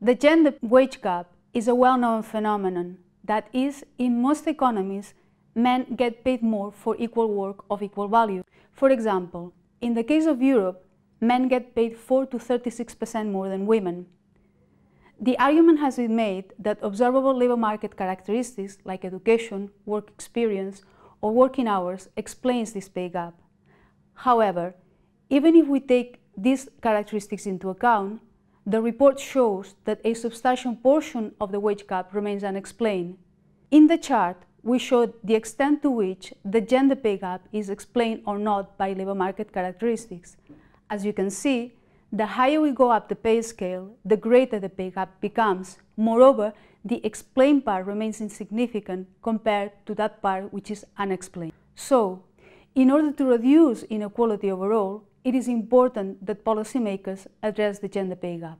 The gender wage gap is a well-known phenomenon. That is, in most economies, men get paid more for equal work of equal value. For example, in the case of Europe, men get paid 4 to 36% more than women. The argument has been made that observable labor market characteristics like education, work experience, or working hours explains this pay gap. However, even if we take these characteristics into account, the report shows that a substantial portion of the wage gap remains unexplained. In the chart, we showed the extent to which the gender pay gap is explained or not by labor market characteristics. As you can see, the higher we go up the pay scale, the greater the pay gap becomes. Moreover, the explained part remains insignificant compared to that part which is unexplained. So, in order to reduce inequality overall, it is important that policymakers address the gender pay gap.